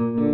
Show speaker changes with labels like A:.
A: you